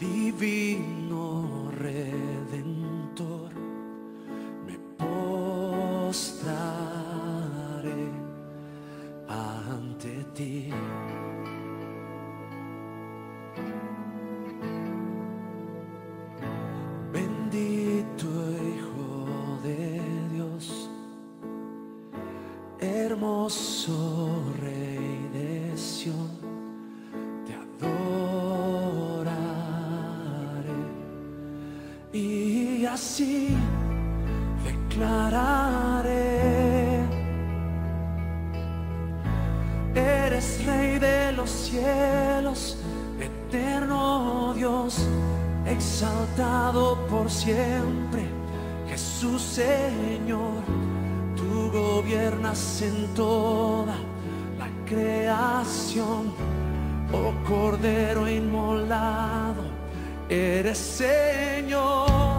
divino redentor, me postraré ante ti. Bendito Hijo de Dios, hermoso Rey de Sion así declararé. Eres rey de los cielos, eterno Dios, exaltado por siempre, Jesús Señor, tú gobiernas en toda la creación, oh Cordero inmolado, eres Señor.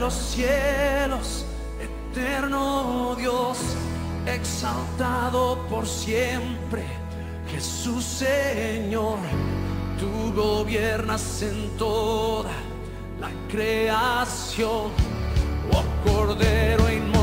los cielos, eterno Dios, exaltado por siempre, Jesús Señor, tú gobiernas en toda la creación, oh Cordero inmortal.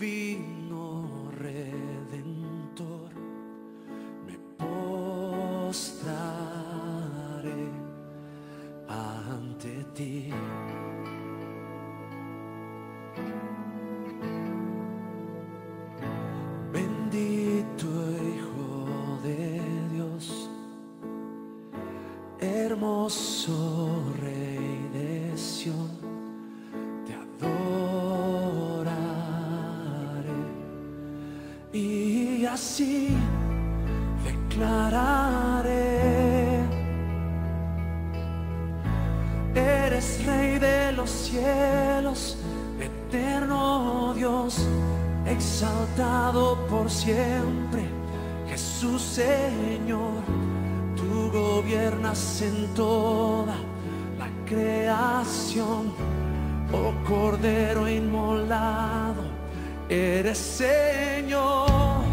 divino redentor, me postraré ante ti. Bendito Hijo de Dios, hermoso Rey de Sion así declararé. Eres rey de los cielos, eterno Dios, exaltado por siempre, Jesús Señor, tú gobiernas en toda la creación, oh Cordero inmolado, eres Señor.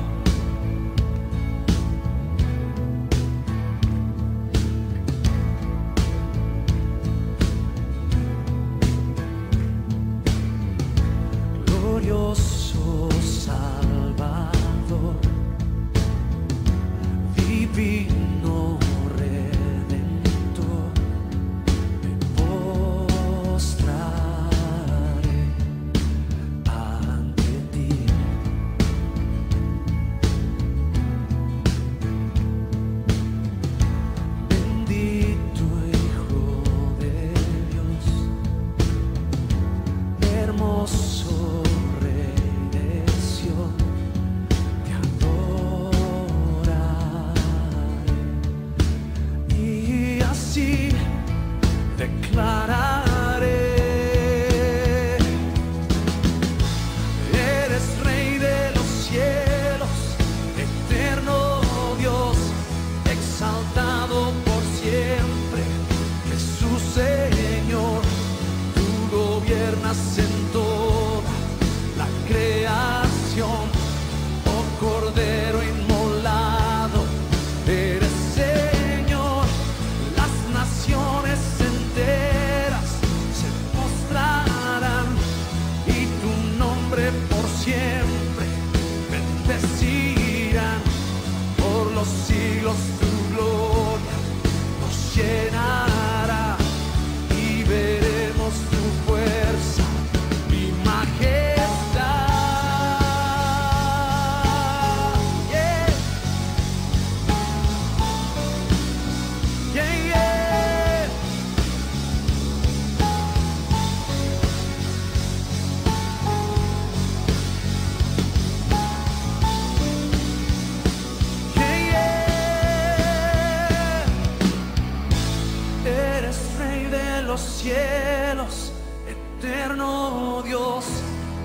cielos, eterno Dios,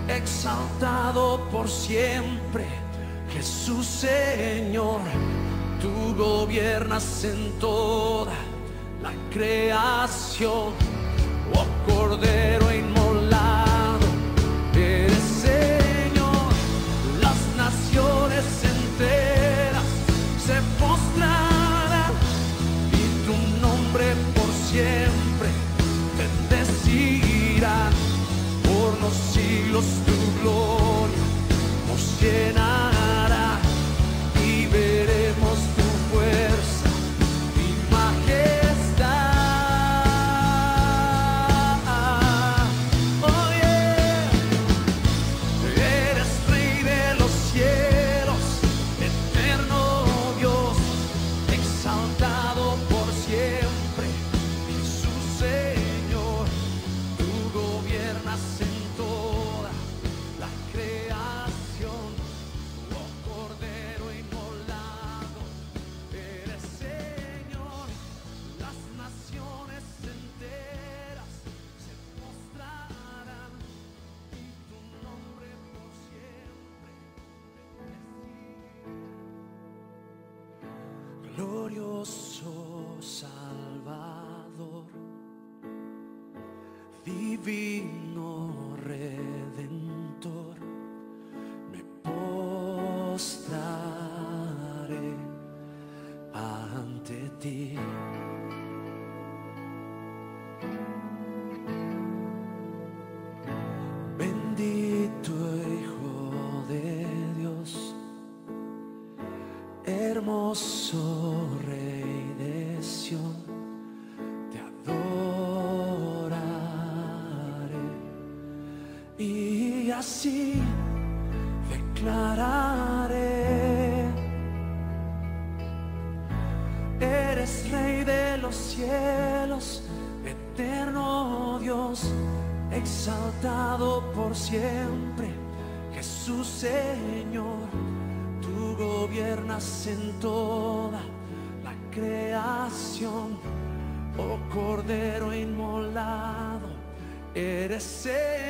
exaltado por siempre, Jesús Señor, tú gobiernas en toda la creación, oh Cordero inmolado. りうそう así declararé. Eres rey de los cielos, eterno Dios, exaltado por siempre, Jesús Señor, tú gobiernas en toda la creación, oh Cordero inmolado, eres el